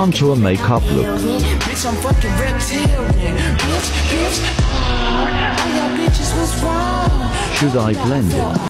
contour makeup look. Should I blend it?